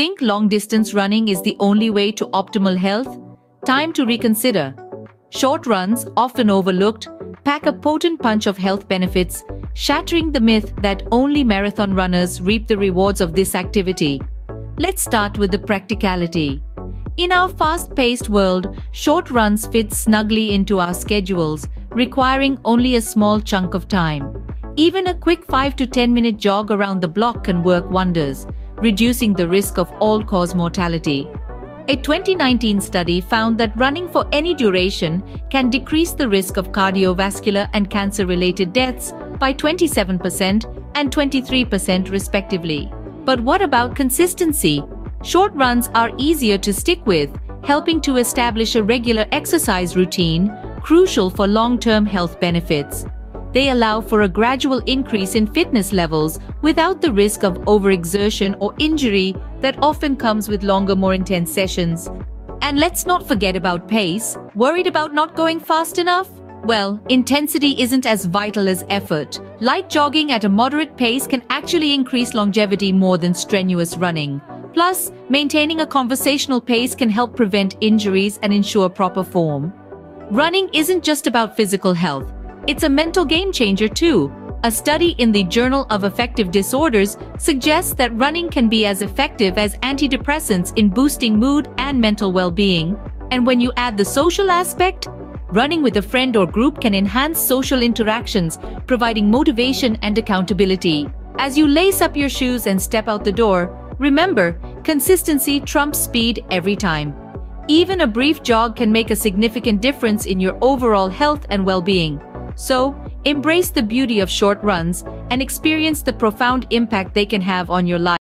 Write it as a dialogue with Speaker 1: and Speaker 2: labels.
Speaker 1: Think long-distance running is the only way to optimal health? Time to reconsider. Short runs, often overlooked, pack a potent punch of health benefits, shattering the myth that only marathon runners reap the rewards of this activity. Let's start with the practicality. In our fast-paced world, short runs fit snugly into our schedules, requiring only a small chunk of time. Even a quick 5 to 10 minute jog around the block can work wonders, reducing the risk of all-cause mortality. A 2019 study found that running for any duration can decrease the risk of cardiovascular and cancer-related deaths by 27% and 23% respectively. But what about consistency? Short runs are easier to stick with, helping to establish a regular exercise routine, crucial for long-term health benefits. They allow for a gradual increase in fitness levels without the risk of overexertion or injury that often comes with longer, more intense sessions. And let's not forget about pace. Worried about not going fast enough? Well, intensity isn't as vital as effort. Light jogging at a moderate pace can actually increase longevity more than strenuous running. Plus, maintaining a conversational pace can help prevent injuries and ensure proper form. Running isn't just about physical health. It's a mental game changer too. A study in the Journal of Affective Disorders suggests that running can be as effective as antidepressants in boosting mood and mental well-being. And when you add the social aspect, running with a friend or group can enhance social interactions, providing motivation and accountability. As you lace up your shoes and step out the door, remember, consistency trumps speed every time. Even a brief jog can make a significant difference in your overall health and well-being. So, embrace the beauty of short runs and experience the profound impact they can have on your life.